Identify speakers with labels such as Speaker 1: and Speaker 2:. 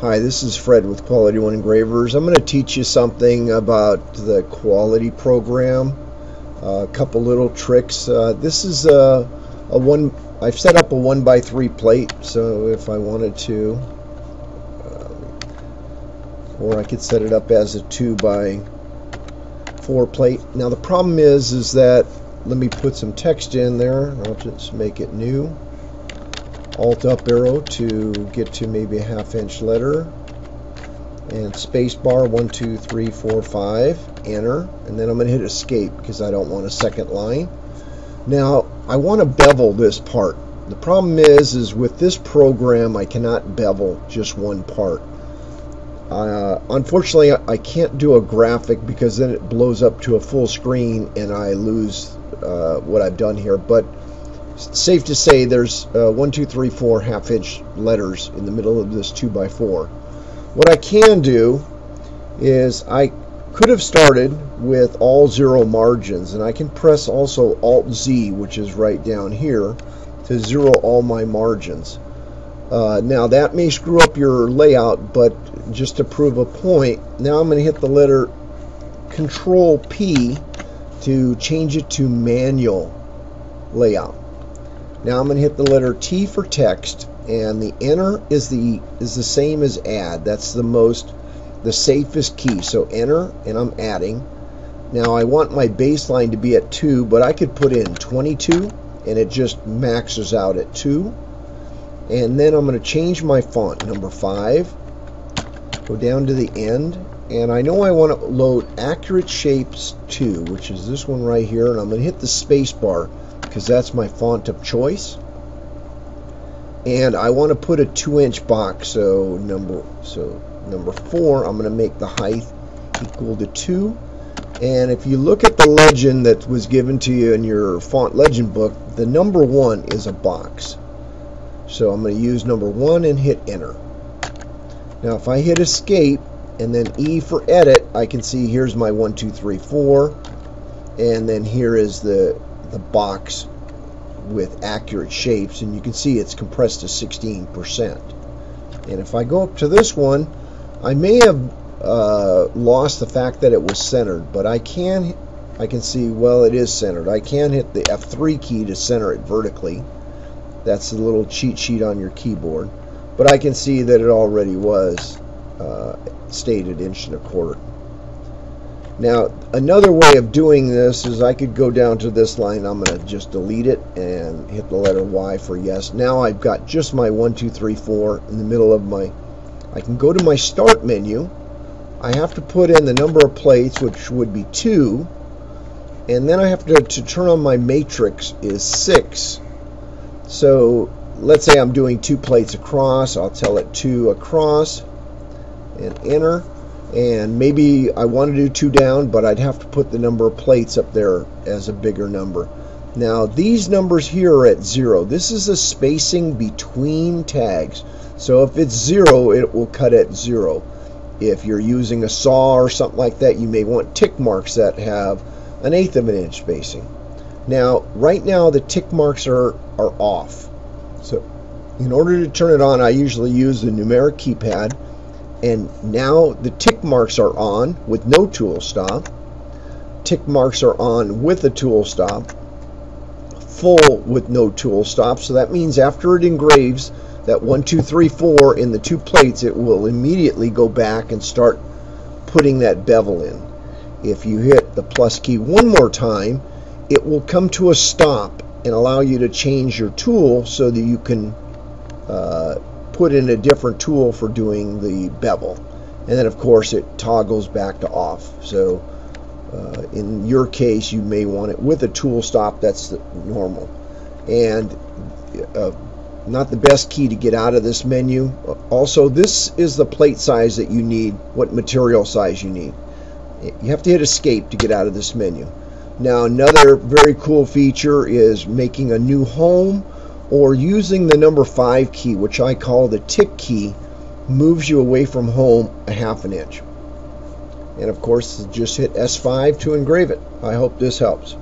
Speaker 1: Hi, this is Fred with Quality One Engravers. I'm going to teach you something about the quality program. Uh, a couple little tricks. Uh, this is a, a one. I've set up a one by three plate, so if I wanted to, uh, or I could set it up as a two by four plate. Now the problem is, is that let me put some text in there. I'll just make it new. Alt up arrow to get to maybe a half inch letter. And space bar one two three four five enter. And then I'm going to hit escape because I don't want a second line. Now I want to bevel this part. The problem is is with this program I cannot bevel just one part. Uh, unfortunately I can't do a graphic because then it blows up to a full screen and I lose uh, what I've done here. But safe to say there's uh, one, two, three, four half inch letters in the middle of this 2 by 4 What I can do is I could have started with all zero margins and I can press also Alt Z which is right down here to zero all my margins. Uh, now that may screw up your layout but just to prove a point now I'm going to hit the letter Control P to change it to manual layout. Now I'm going to hit the letter T for text and the enter is the is the same as add. That's the most the safest key. So enter and I'm adding. Now I want my baseline to be at 2, but I could put in 22 and it just maxes out at 2. And then I'm going to change my font number 5. Go down to the end and I know I want to load accurate shapes 2, which is this one right here and I'm going to hit the space bar because that's my font of choice. And I want to put a two inch box so number so number four I'm going to make the height equal to two. And if you look at the legend that was given to you in your font legend book the number one is a box. So I'm going to use number one and hit enter. Now if I hit escape and then E for edit I can see here's my one two three four. And then here is the the box with accurate shapes and you can see it's compressed to 16%. And if I go up to this one, I may have uh, lost the fact that it was centered, but I can I can see, well, it is centered. I can hit the F3 key to center it vertically. That's the little cheat sheet on your keyboard. But I can see that it already was uh, stated inch and a quarter. Now, another way of doing this is I could go down to this line. I'm going to just delete it and hit the letter Y for yes. Now I've got just my 1, 2, 3, 4 in the middle of my... I can go to my Start menu. I have to put in the number of plates, which would be 2. And then I have to, to turn on my matrix is 6. So let's say I'm doing two plates across. I'll tell it 2 across and enter and maybe I want to do two down but I'd have to put the number of plates up there as a bigger number. Now these numbers here are at zero. This is the spacing between tags. So if it's zero it will cut at zero. If you're using a saw or something like that you may want tick marks that have an eighth of an inch spacing. Now right now the tick marks are are off. So in order to turn it on I usually use the numeric keypad and now the tick marks are on with no tool stop. Tick marks are on with a tool stop. Full with no tool stop. So that means after it engraves that one two three four in the two plates it will immediately go back and start putting that bevel in. If you hit the plus key one more time it will come to a stop and allow you to change your tool so that you can uh, put in a different tool for doing the bevel. And then, of course, it toggles back to off. So, uh, in your case, you may want it with a tool stop. That's normal. And uh, not the best key to get out of this menu. Also, this is the plate size that you need, what material size you need. You have to hit escape to get out of this menu. Now, another very cool feature is making a new home or using the number 5 key, which I call the tick key, moves you away from home a half an inch. And of course, just hit S5 to engrave it. I hope this helps.